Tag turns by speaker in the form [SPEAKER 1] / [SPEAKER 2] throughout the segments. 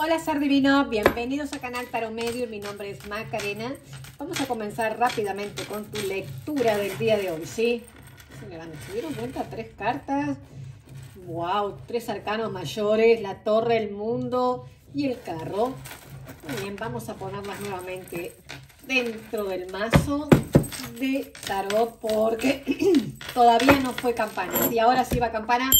[SPEAKER 1] Hola Ser Divino, bienvenidos a canal Tarot Medio, mi nombre es Macarena. Vamos a comenzar rápidamente con tu lectura del día de hoy, ¿sí? ¿Se dieron cuenta? Tres cartas. Wow, tres arcanos mayores, la torre, el mundo y el carro. Muy bien, vamos a ponerlas nuevamente dentro del mazo de tarot porque todavía no fue campana. Si ahora sí va campana,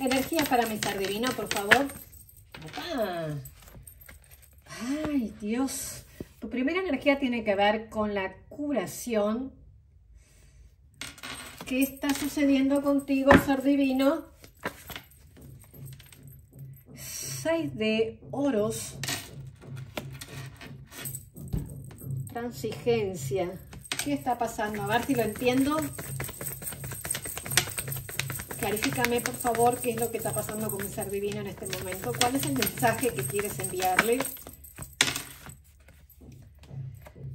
[SPEAKER 1] Energía para mi ser divino, por favor. Ay, Dios. Tu primera energía tiene que ver con la curación. ¿Qué está sucediendo contigo, ser divino? Seis de oros. Transigencia. ¿Qué está pasando? A ver si lo entiendo. Clarifícame, por favor, qué es lo que está pasando con mi ser divino en este momento. ¿Cuál es el mensaje que quieres enviarle?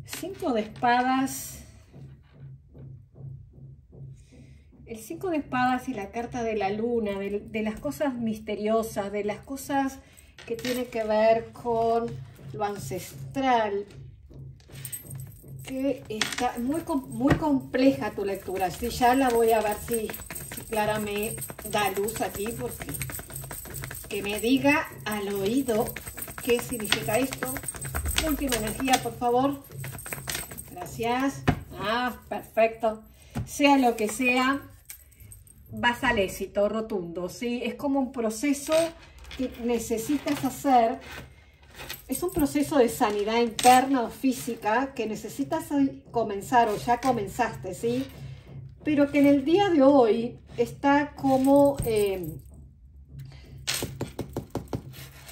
[SPEAKER 1] Cinco de espadas. Cinco de espadas y la carta de la luna, de, las cosas misteriosas, de las cosas que tienen que ver con lo ancestral, que está muy, muy compleja tu lectura. Sí, ya la voy a ver si Clara me da luz aquí porque que me diga al oído qué significa esto. Última energía, por favor. Gracias. Ah, perfecto. Sea lo que sea, vas al éxito rotundo, ¿sí? Es como un proceso que necesitas hacer. Es un proceso de sanidad interna o física que necesitas comenzar o ya comenzaste, ¿sí? pero que en el día de hoy está como, eh,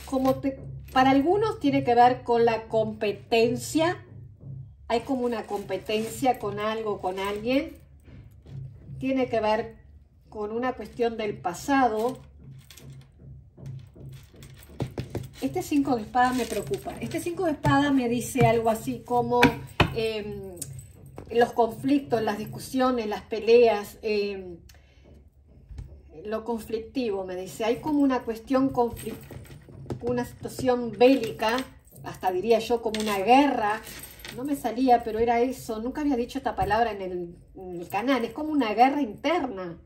[SPEAKER 1] como para algunos tiene que ver con la competencia, hay como una competencia con algo, con alguien, tiene que ver con una cuestión del pasado. Este 5 de espada me preocupa. Este 5 de espada me dice algo así como... Em, los conflictos, las discusiones, las peleas, em, lo conflictivo, me dice. Hay como una cuestión, una situación bélica, hasta diría yo como una guerra. No me salía, pero era eso. Nunca había dicho esta palabra en el canal. Es como una guerra interna.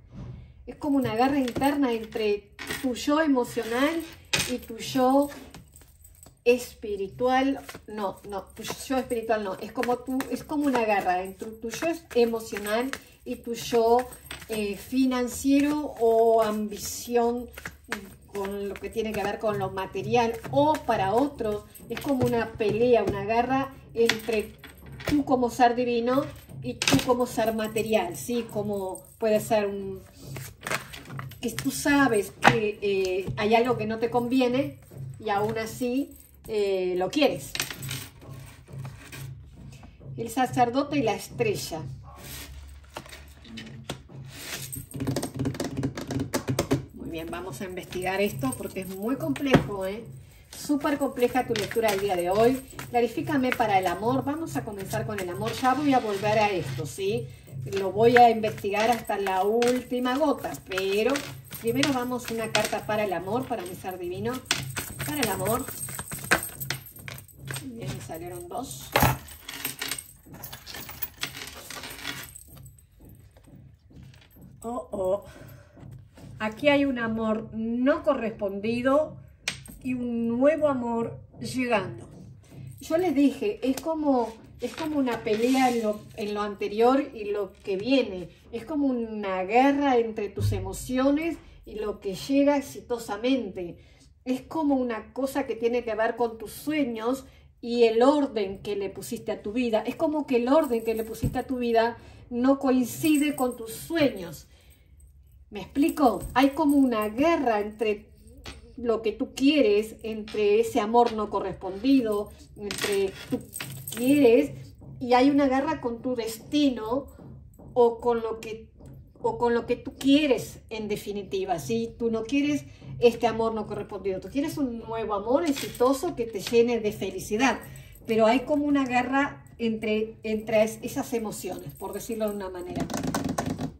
[SPEAKER 1] Es como una guerra interna entre tu yo emocional y tu yo espiritual, no, no, tu yo espiritual no, es como, es como una guerra entre tu yo emocional y tu yo eh, financiero o ambición con lo que tiene que ver con lo material o para otro, es como una pelea, una guerra entre tú como ser divino y tú como ser material, ¿sí? Como puede ser un... que tú sabes que eh, hay algo que no te conviene y aún así eh, lo quieres. El sacerdote y la estrella. Muy bien, vamos a investigar esto porque es muy complejo, ¿eh? Súper compleja tu lectura del día de hoy. Clarifícame para el amor. Vamos a comenzar con el amor. Ya voy a volver a esto, ¿sí? Lo voy a investigar hasta la última gota, pero primero vamos una carta para el amor, para mi ser divino. Para el amor, salieron dos. Oh, oh. Aquí hay un amor no correspondido y un nuevo amor llegando. Yo les dije, es como, es como una pelea en lo, en lo anterior y lo que viene. Es como una guerra entre tus emociones y lo que llega exitosamente. Es como una cosa que tiene que ver con tus sueños y el orden que le pusiste a tu vida. Es como que el orden que le pusiste a tu vida no coincide con tus sueños. ¿Me explico? Hay como una guerra entre lo que tú quieres, entre ese amor no correspondido, entre tú quieres y hay una guerra con tu destino o con lo que o con lo que tú quieres en definitiva, si tú no quieres este amor no correspondido, tú quieres un nuevo amor exitoso que te llene de felicidad, pero hay como una guerra entre, entre esas emociones, por decirlo de una manera.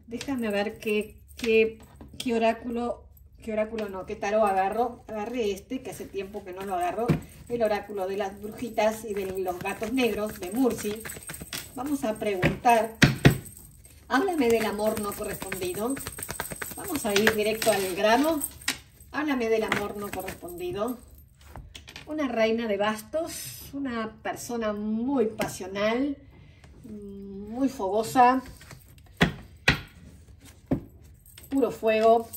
[SPEAKER 1] Déjame ver qué, qué, qué oráculo, qué oráculo no, qué tarot agarro, agarré este, que hace tiempo que no lo agarro, el oráculo de las brujitas y de los gatos negros de Murci. Vamos a preguntar Háblame del amor no correspondido. Vamos a ir directo al grano. Háblame del amor no correspondido. Una reina de bastos, una persona muy pasional, muy fogosa, puro fuego.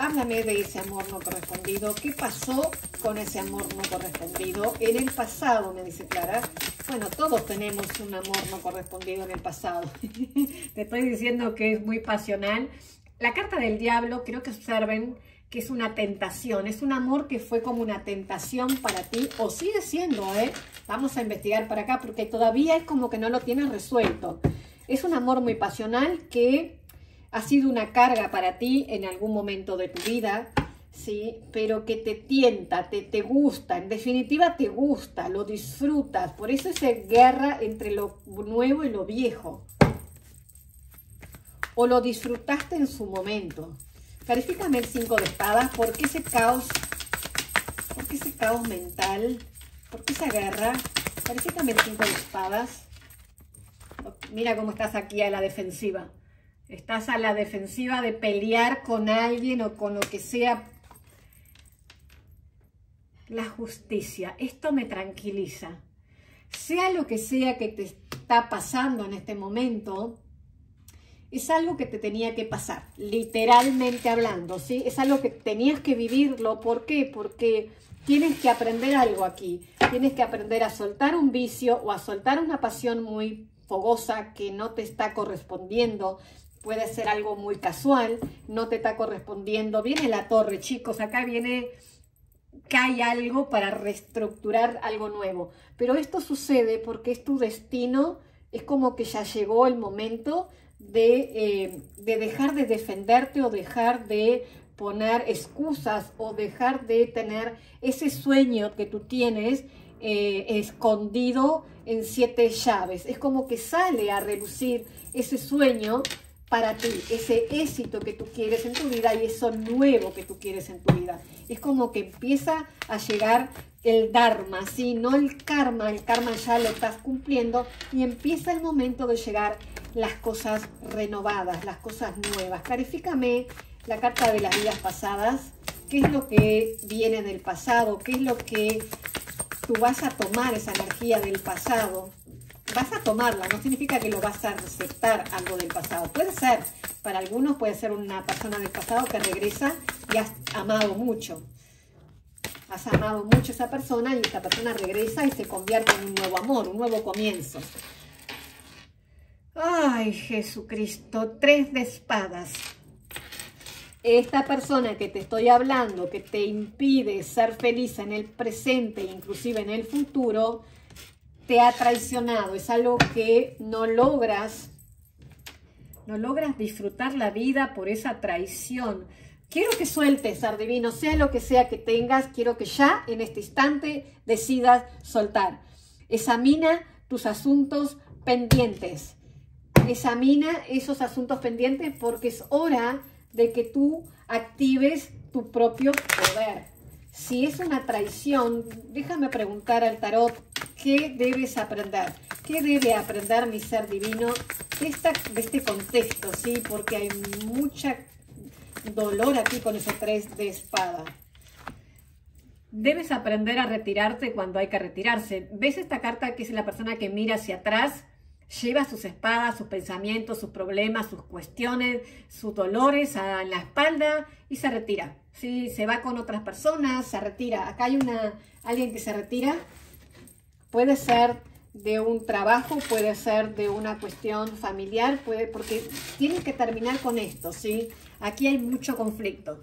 [SPEAKER 1] Háblame de ese amor no correspondido. ¿Qué pasó con ese amor no correspondido? En el pasado, me dice Clara. Bueno, todos tenemos un amor no correspondido en el pasado. Te estoy diciendo que es muy pasional. La carta del diablo, creo que observen que es una tentación. Es un amor que fue como una tentación para ti, o sigue siendo, ¿eh? Vamos a investigar para acá, porque todavía es como que no lo tienes resuelto. Es un amor muy pasional que ha sido una carga para ti en algún momento de tu vida ¿sí? Pero que te tienta, te, te gusta, en definitiva te gusta, lo disfrutas. Por eso es guerra entre lo nuevo y lo viejo. O lo disfrutaste en su momento. Clarifícame el 5 de espadas, ¿por qué ese caos? ¿Por qué ese caos mental? ¿Por qué esa guerra? Clarifícame el 5 de espadas. Mira cómo estás aquí a la defensiva. Estás a la defensiva de pelear con alguien o con lo que sea la justicia. Esto me tranquiliza. Sea lo que sea que te está pasando en este momento, es algo que te tenía que pasar, literalmente hablando, ¿sí? Es algo que tenías que vivirlo. ¿Por qué? Porque tienes que aprender algo aquí. Tienes que aprender a soltar un vicio o a soltar una pasión muy fogosa que no te está correspondiendo. Puede ser algo muy casual, no te está correspondiendo. Viene la torre, chicos, acá viene cae algo para reestructurar algo nuevo. Pero esto sucede porque es tu destino, es como que ya llegó el momento de, eh, de dejar de defenderte o dejar de poner excusas o dejar de tener ese sueño que tú tienes eh, escondido en siete llaves. Es como que sale a relucir ese sueño para ti, ese éxito que tú quieres en tu vida y eso nuevo que tú quieres en tu vida. Es como que empieza a llegar el Dharma, ¿sí? no el karma, el karma ya lo estás cumpliendo y empieza el momento de llegar las cosas renovadas, las cosas nuevas. Clarifícame la carta de las vidas pasadas, qué es lo que viene del pasado, qué es lo que tú vas a tomar esa energía del pasado vas a tomarla, no significa que lo vas a aceptar algo del pasado. Puede ser, para algunos puede ser una persona del pasado que regresa y has amado mucho. Has amado mucho a esa persona y esta persona regresa y se convierte en un nuevo amor, un nuevo comienzo. Ay, Jesucristo, tres de espadas. Esta persona que te estoy hablando, que te impide ser feliz en el presente, inclusive en el futuro, te ha traicionado, es algo que no logras, no logras disfrutar la vida por esa traición. Quiero que sueltes, ser divino, sea lo que sea que tengas, quiero que ya en este instante decidas soltar. Examina tus asuntos pendientes. Examina esos asuntos pendientes porque es hora de que tú actives tu propio poder. Si es una traición, déjame preguntar al tarot ¿Qué debes aprender? ¿Qué debe aprender mi ser divino de, de este contexto? ¿sí? Porque hay mucha dolor aquí con ese tres de espada. Debes aprender a retirarte cuando hay que retirarse. ¿Ves esta carta que es la persona que mira hacia atrás? Lleva sus espadas, sus pensamientos, sus problemas, sus cuestiones, sus dolores a la espalda y se retira. ¿sí? Se va con otras personas, se retira. Acá hay una, alguien que se retira Puede ser de un trabajo, puede ser de una cuestión familiar, puede, porque tienen que terminar con esto, ¿sí? Aquí hay mucho conflicto.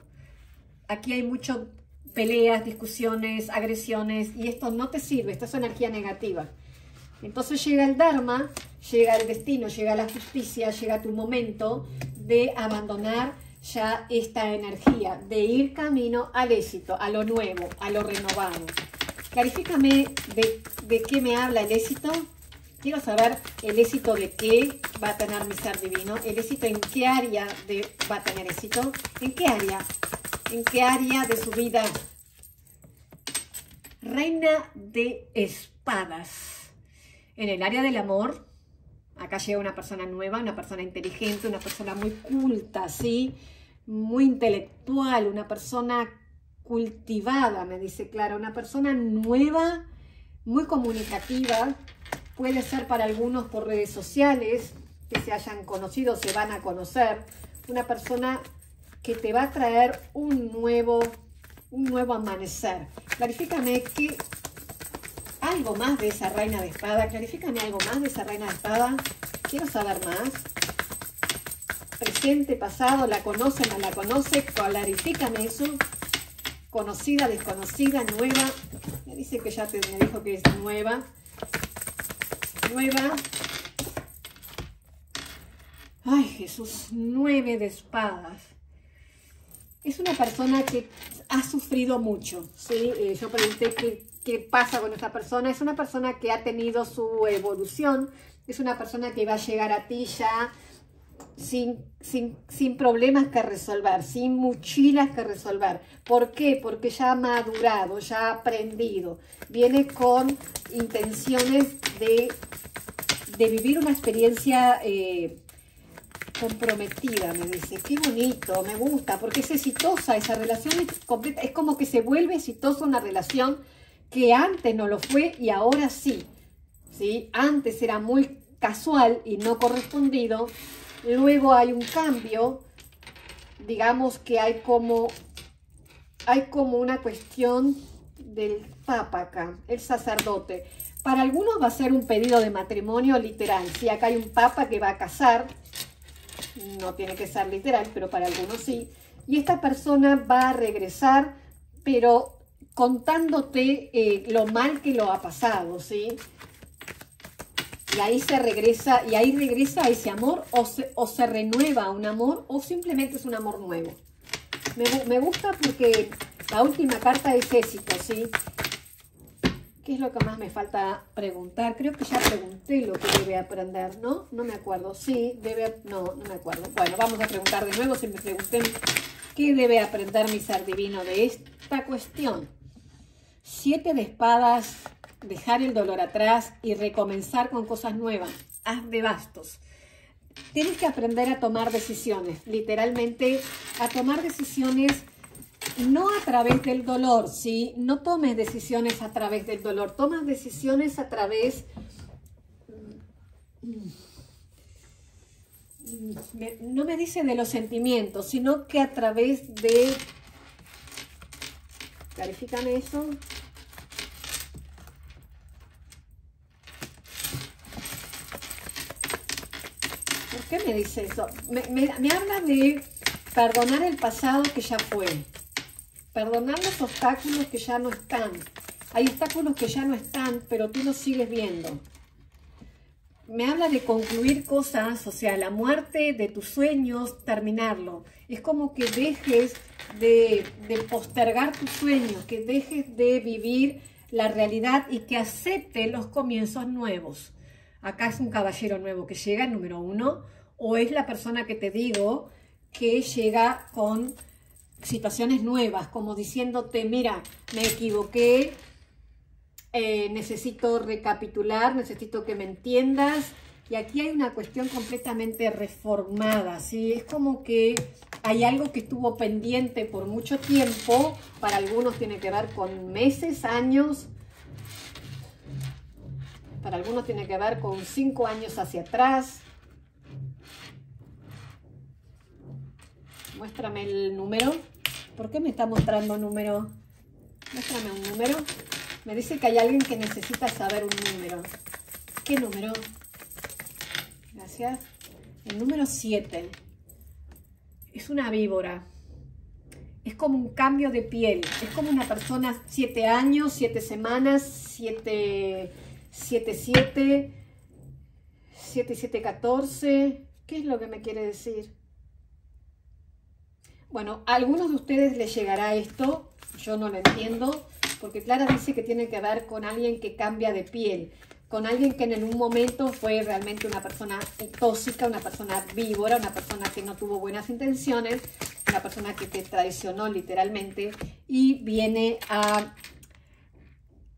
[SPEAKER 1] Aquí hay mucho peleas, discusiones, agresiones, y esto no te sirve, esta es energía negativa. Entonces llega el Dharma, llega el destino, llega la justicia, llega tu momento de abandonar ya esta energía, de ir camino al éxito, a lo nuevo, a lo renovado. Clarifícame de, qué me habla el éxito. Quiero saber el éxito de qué va a tener mi ser divino, el éxito en qué área va a tener éxito, en qué área, en qué área de su vida. Reina de espadas. En el área del amor, acá llega una persona nueva, una persona inteligente, una persona muy culta, ¿sí? Muy intelectual, una persona cultivada, me dice Clara, una persona nueva, muy comunicativa, puede ser para algunos por redes sociales, que se hayan conocido, se van a conocer, una persona que te va a traer un nuevo, un nuevo amanecer. Clarifícame que algo más de esa reina de espada. Clarifícame algo más de esa reina de espada. Quiero saber más. Presente, pasado, la conoce, no la conoce. Clarifícame eso. Conocida, desconocida, nueva. Me dice que ya te, me dijo que es nueva. Nueva. Ay, Jesús, nueve de espadas. Es una persona que ha sufrido mucho, ¿sí? Eh, yo pregunté que qué pasa con esta persona. Es una persona que ha tenido su evolución, es una persona que va a llegar a ti ya sin, sin, problemas que resolver, sin mochilas que resolver. ¿Por qué? Porque ya ha madurado, ya ha aprendido. Viene con intenciones de, de vivir una experiencia eh, comprometida, me dice. Qué bonito, me gusta, porque es exitosa esa relación, es, completa, es como que se vuelve exitosa una relación que antes no lo fue y ahora sí. ¿sí? Antes era muy casual y no correspondido. Luego hay un cambio, digamos que hay como, hay como una cuestión del papa acá, el sacerdote. Para algunos va a ser un pedido de matrimonio literal. Si acá hay un papa que va a casar, no tiene que ser literal, pero para algunos sí. Y esta persona va a regresar, pero contándote eh, lo mal que lo ha pasado, ¿sí? Y ahí se regresa, y ahí regresa ese amor, o se, o se renueva un amor, o simplemente es un amor nuevo. Me, me gusta porque la última carta es éxito, ¿sí? ¿Qué es lo que más me falta preguntar? Creo que ya pregunté lo que debe aprender, ¿no? No me acuerdo. Sí, debe... No, no me acuerdo. Bueno, vamos a preguntar de nuevo. Si me pregunten qué debe aprender mi ser divino de esta cuestión. Siete de espadas, dejar el dolor atrás y recomenzar con cosas nuevas. Haz de bastos. Tienes que aprender a tomar decisiones, literalmente a tomar decisiones no a través del dolor, ¿sí? No tomes decisiones a través del dolor, tomas decisiones a través... No me dice de los sentimientos, sino que a través de... Clarifícame eso. qué me dice eso? Me, habla de perdonar el pasado que ya fue. Perdonar los obstáculos que ya no están. Hay obstáculos que ya no están, pero tú los sigues viendo. Me habla de concluir cosas, o sea, la muerte de tus sueños, terminarlo. Es como que dejes de, postergar tus sueños, que dejes de vivir la realidad y que acepte los comienzos nuevos. Acá es un caballero nuevo que llega, número uno o es la persona que te digo que llega con situaciones nuevas, como diciéndote, mira, me equivoqué, eh, necesito recapitular, necesito que me entiendas. Y aquí hay una cuestión completamente reformada, ¿sí? Es como que hay algo que estuvo pendiente por mucho tiempo, para algunos tiene que ver con meses, años, para algunos tiene que ver con cinco años hacia atrás, Muéstrame el número. ¿Por qué me está mostrando número? Muéstrame un número. Me dice que hay alguien que necesita saber un número. ¿Qué número? Gracias. El número 7. Es una víbora. Es como un cambio de piel. Es como una persona siete años, siete semanas, siete, siete, siete, siete, siete, catorce. ¿Qué es lo que me quiere decir? Bueno, a algunos de ustedes les llegará esto, yo no lo entiendo, porque Clara dice que tiene que ver con alguien que cambia de piel, con alguien que en un momento fue realmente una persona tóxica, una persona víbora, una persona que no tuvo buenas intenciones, una persona que te traicionó literalmente y viene a...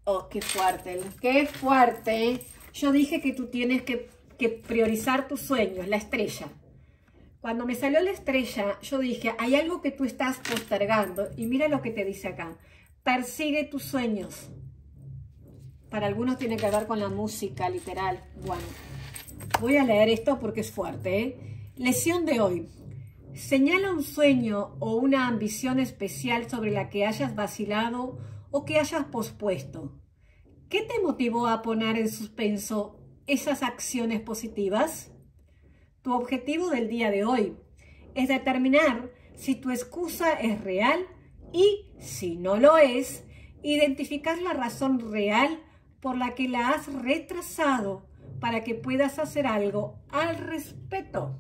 [SPEAKER 1] Oh, qué fuerte, qué fuerte. Yo dije que tú tienes que, priorizar tus sueños, la estrella. Cuando me salió la estrella, yo dije, hay algo que tú estás postergando. Y mira lo que te dice acá. Persigue tus sueños. Para algunos tiene que ver con la música, literal. Bueno, voy a leer esto porque es fuerte. ¿eh? Lesión de hoy. Señala un sueño o una ambición especial sobre la que hayas vacilado o que hayas pospuesto. ¿Qué te motivó a poner en suspenso esas acciones positivas? Tu objetivo del día de hoy es determinar si tu excusa es real y, si no lo es, identificar la razón real por la que la has retrasado para que puedas hacer algo al respecto.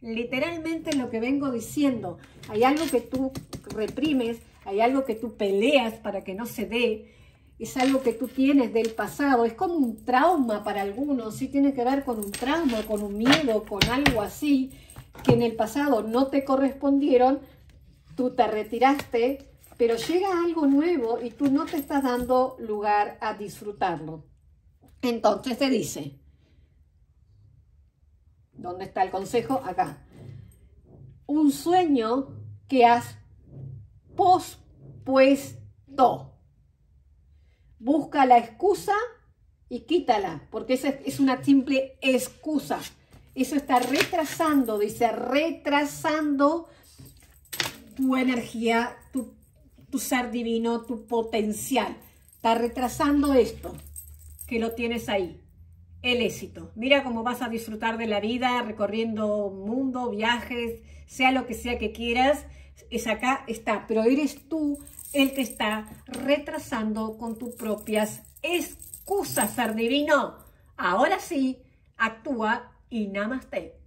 [SPEAKER 1] Literalmente lo que vengo diciendo, hay algo que tú reprimes, hay algo que tú peleas para que no se dé, es algo que tú tienes del pasado, es como un trauma para algunos, sí tiene que ver con un trauma, con un miedo, con algo así, que en el pasado no te correspondieron, tú te retiraste, pero llega algo nuevo y tú no te estás dando lugar a disfrutarlo. Entonces te dice, ¿dónde está el consejo? Acá. Un sueño que has pospuesto busca la excusa y quítala, porque esa es una simple excusa. Eso está retrasando, dice, retrasando tu energía, tu, tu ser divino, tu potencial. Está retrasando esto, que lo tienes ahí, el éxito. Mira cómo vas a disfrutar de la vida, recorriendo mundo, viajes, sea lo que sea que quieras, es acá, está, pero eres tú el que está retrasando con tus propias excusas, ser divino. Ahora sí, actúa y namaste.